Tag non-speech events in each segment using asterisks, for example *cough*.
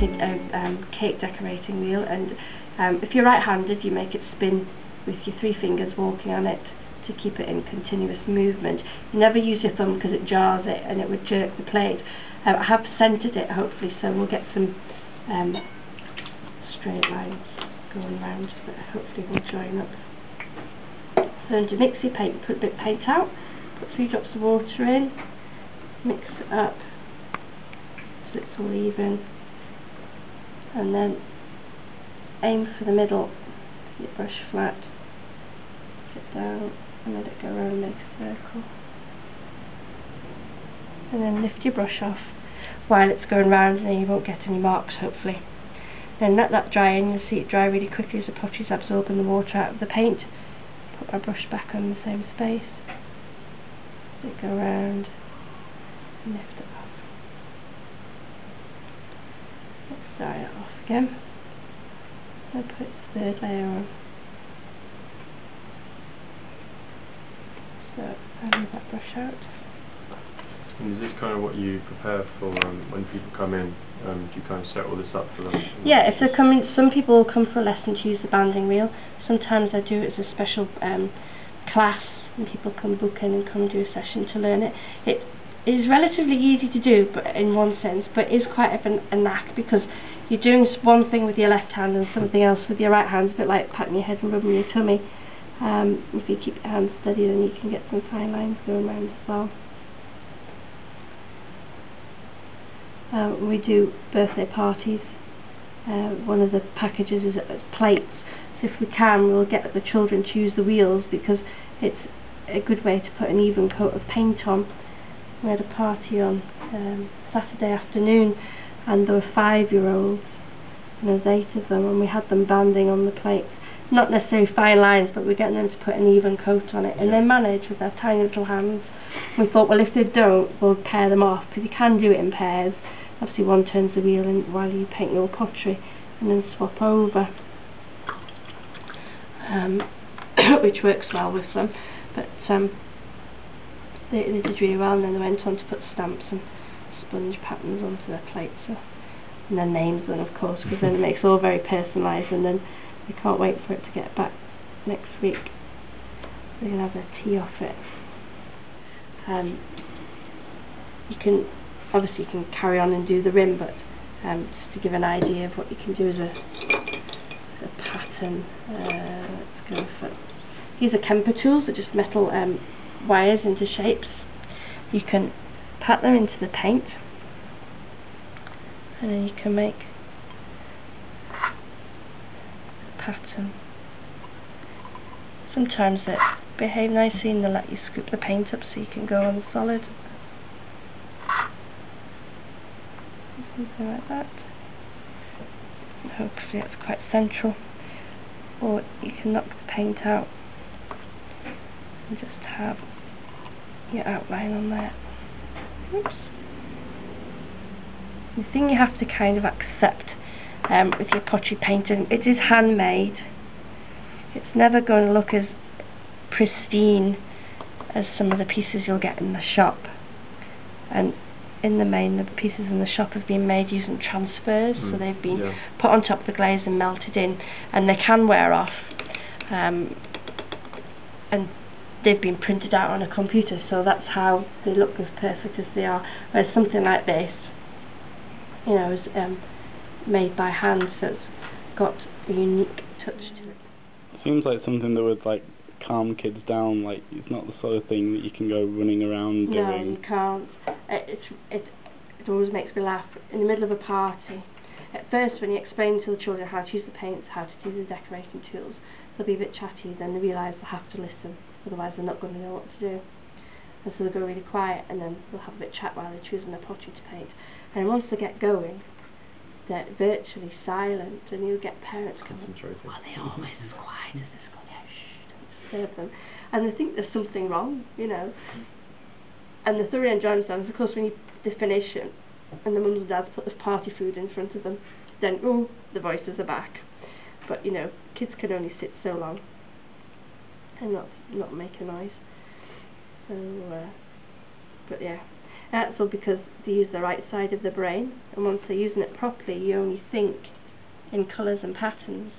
a, um, cake decorating wheel and um, if you're right-handed you make it spin with your three fingers walking on it to keep it in continuous movement. You never use your thumb because it jars it and it would jerk the plate. Um, I have centred it hopefully so we'll get some um, straight lines going around but hopefully will join up. So into mix your paint, put a bit of paint out, put three drops of water in, mix it up so it's all even and then aim for the middle, your brush flat, get down and let it go around make a circle. And then lift your brush off while it's going round and then you won't get any marks hopefully. Then let that dry and you'll see it dry really quickly as the pottery's absorbing the water out of the paint. Put my brush back on the same space. Let it go around. And lift it off let's it off again and put third layer on so I move that brush out. And is this kind of what you prepare for um, when people come in? Um, do you kind of set all this up for them? Yeah, if they're coming, some people will come for a lesson to use the banding wheel. Sometimes I do it as a special um, class and people come book in and come do a session to learn it. It is relatively easy to do but in one sense, but is quite a, a knack because you're doing one thing with your left hand and something else with your right hand, it's a bit like patting your head and rubbing your tummy. Um, if you keep your hands steady then you can get some fine lines going around as well. Uh, we do birthday parties. Uh, one of the packages is, is plates. So if we can we'll get the children to use the wheels because it's a good way to put an even coat of paint on. We had a party on um, Saturday afternoon and there were five year olds and there was eight of them and we had them banding on the plates not necessarily fine lines, but we're getting them to put an even coat on it. And they manage with their tiny little hands. We thought, well, if they don't, we'll pair them off, because you can do it in pairs. Obviously, one turns the wheel in while you paint your pottery, and then swap over. Um, *coughs* which works well with them. But um, they, they did really well, and then they went on to put stamps and sponge patterns onto their plates. So, and their names then, of course, because then it makes all very personalised, and then I can't wait for it to get back next week. Going to have a tea off it. Um, you can, obviously you can carry on and do the rim, but um, just to give an idea of what you can do as a, a pattern, uh, let's go for, these are Kemper tools, they're just metal um, wires into shapes. You can pat them into the paint, and then you can make a pattern. Sometimes they behave nicely and they'll let you scoop the paint up so you can go on solid. Something like that. Hopefully that's quite central. Or you can knock the paint out and just have your outline on there. Oops. The thing you have to kind of accept um, with your pottery painting. It is handmade. It's never going to look as pristine as some of the pieces you'll get in the shop. And in the main, the pieces in the shop have been made using transfers, mm, so they've been yeah. put on top of the glaze and melted in, and they can wear off. Um, and they've been printed out on a computer, so that's how they look as perfect as they are. Whereas something like this, you know, is um, made by hand, so it's got a unique touch to it. Seems like something that would like calm kids down. Like it's not the sort of thing that you can go running around doing. No, you can't. It, it it always makes me laugh in the middle of a party. At first, when you explain to the children how to use the paints, how to do the decorating tools, they'll be a bit chatty. Then they realise they have to listen, otherwise they're not going to know what to do. And so they'll go really quiet, and then they'll have a bit of chat while they're choosing their pottery to paint. And once they get going, they're virtually silent and you get parents coming, well they're always as quiet as this girl, yeah, shh, don't disturb them. And they think there's something wrong, you know. And the thoroughly enjoy themselves, of course when you, they finish and, and the mums and dads put the party food in front of them, then, oh, the voices are back. But, you know, kids can only sit so long and not, not make a noise. So, uh, but yeah. That's all because they use the right side of the brain, and once they're using it properly, you only think in colours and patterns.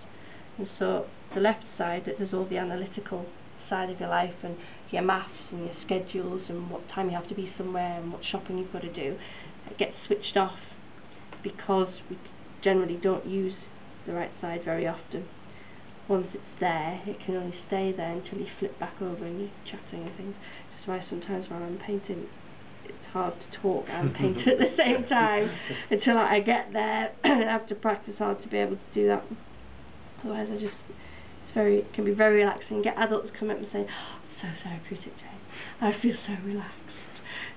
And so the left side that does all the analytical side of your life and your maths and your schedules and what time you have to be somewhere and what shopping you've got to do, it gets switched off because we generally don't use the right side very often. Once it's there, it can only stay there until you flip back over and you're chatting and things. That's why sometimes when I'm painting, it's hard to talk and paint at the same *laughs* time until I get there. *clears throat* I have to practice hard to be able to do that. Otherwise, I just it's very it can be very relaxing. Get adults come up and say, oh, "So therapeutic, Jane. I feel so relaxed."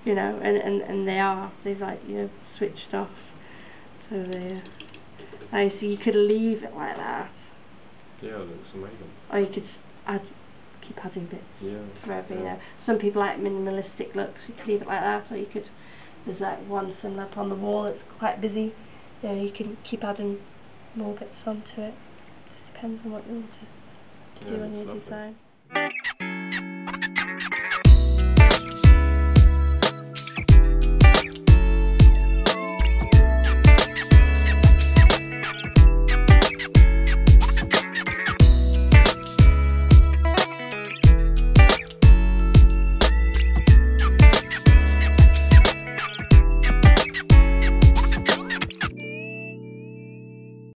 You know, and and and they are. They've like you know switched off. So they. Uh, I see. You could leave it like that, Yeah, it looks amazing. or you could add, keep adding bits Yeah. forever. You know, some people like minimalistic looks. You could leave it like that, or you could. There's like one similar up on the wall that's quite busy. You know, you can keep adding more bits onto it. It Just depends on what you want to, to Yeah, do on your lovely. design.